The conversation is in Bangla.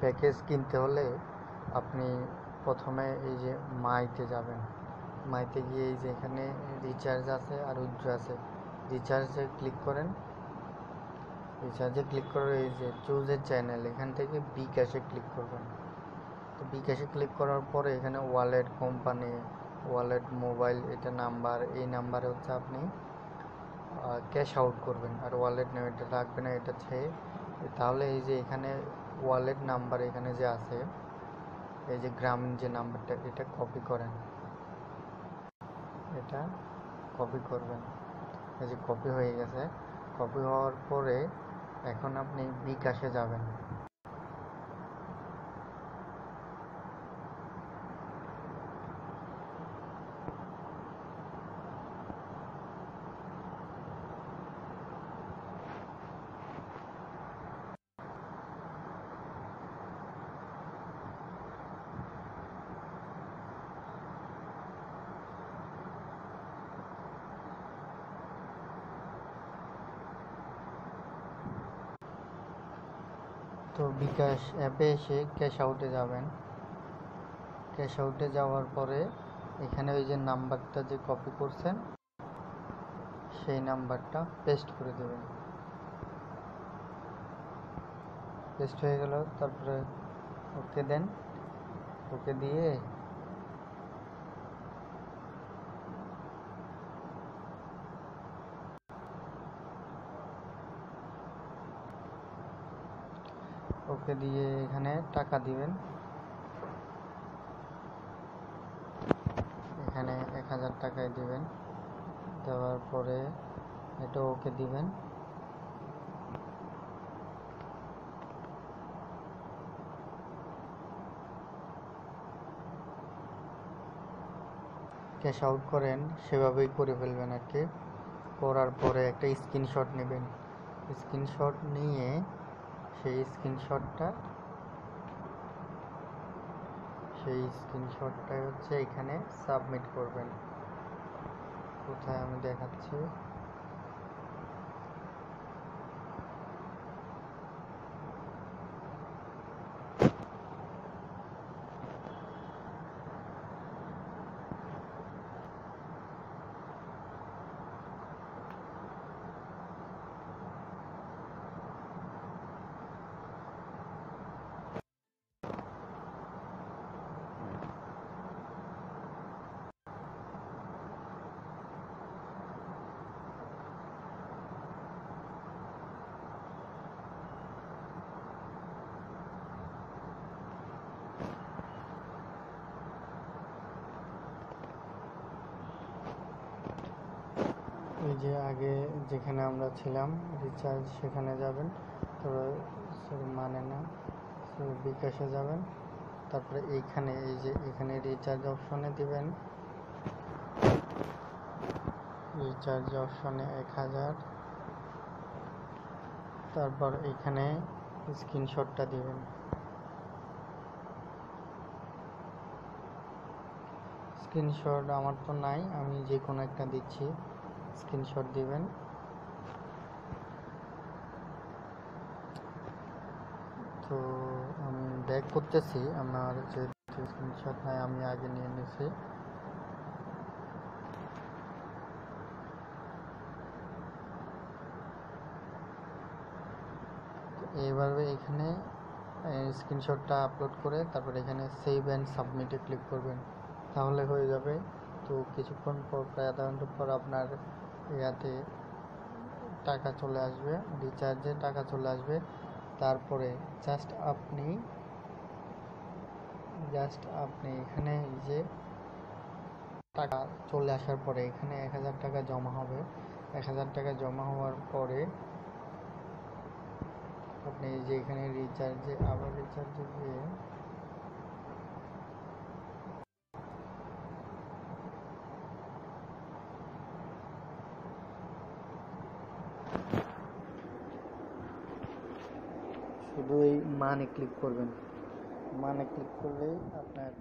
প্যাকেজ কিনতে হলে আপনি প্রথমে এই যে মাইতে যাবেন। মাইতে গিয়ে এই যে এখানে রিচার্জ আছে আর উজ্জ্ব আছে। রিচার্জে ক্লিক করেন। রিচার্জে ক্লিক করে এই যে চুজের চ্যানেল এখান থেকে বিকাশে ক্লিক করবেন। তো বিকাশে ক্লিক করার পরে এখানে ওয়ালেট কোম্পানি ওয়ালেট মোবাইল এটা নাম্বার এই নাম্বারে হচ্ছে আপনি ক্যাশ আউট করবেন। আর ওয়ালেট নেই এটা রাখবেন এটা ছেড়ে। তাহলে এই যে এখানে ওয়ালেট নাম্বার এখানে যে আছে, এই যে গ্রামীণ যে নাম্বারটা, এটা কপি করেন। এটা কপি করবেন। এই যে কপি হয়ে গেছে। কপি হওয়ার পরে এখন আপনি বিকাশে যাবেন। তো বিকাশ অ্যাপে এসে ক্যাশ আউটে যাবেন। ক্যাশ আউটে যাওয়ার পরে এখানে ওই যে নাম্বারটা যে কপি করছেন, সেই নাম্বারটা পেস্ট করে দেবেন। পেস্ট হয়ে গেল, তারপরে ওকে দেন। ওকে দিয়ে ওকে দিয়ে এখানে টাকা দিবেন। এখানে এক হাজার টাকায় দিবেন। দেওয়ার পরে এটা ওকে দিবেন। ক্যাশ আউট করেন, সেভাবেই করে ফেলবেন আর কি। করার পরে একটা স্ক্রিনশট নেবেন। স্ক্রিনশট নিয়ে সেই স্ক্রিনশটটা। সেই স্ক্রিনশটটাই হচ্ছে এখানে সাবমিট করবেন। কোথায় আমি দেখাচ্ছি? এই যে আগে যেখানে আমরা ছিলাম রিচার্জ সেখানে যাবেন। তারপরে মানে না বিকাশে যাবেন। তারপরে এইখানে, এই যে এখানে রিচার্জ অপশনে দিবেন। রিচার্জ অপশনে এক হাজার। তারপর এখানে স্ক্রিনশটটা দিবেন। স্ক্রিনশট আমার তো নাই, আমি যে কোনো একটা দিচ্ছি। স্ক্রিনশট দিবেন। তো আমি ব্যাক করতেছি, আমার যে স্ক্রিনশট নাই, আমি আগে নিয়ে নিয়েছি এইভাবে এখানে স্ক্রিনশটটা আপলোড করে তারপর এখানে সেভ অ্যান্ড সাবমিটে ক্লিক করবেন। তাহলে হয়ে যাবে। তো কিছুক্ষণ পর প্রায় আধা ঘণ্টা পর আপনার ইয়াতে টাকা চলে আসবে রিচার্জে টাকা চলে আসবে। তারপরে জাস্ট আপনি জাস্ট আপনি এখানে যে টাকা চলে আসার পরে এখানে এক হাজার টাকা জমা হবে। এক হাজার টাকা জমা হওয়ার পরে আপনি যে এখানে রিচার্জে আবার রিচার্জে গিয়ে শুধু এই মানে ক্লিক করবেন। মানে ক্লিক করলেই আপনার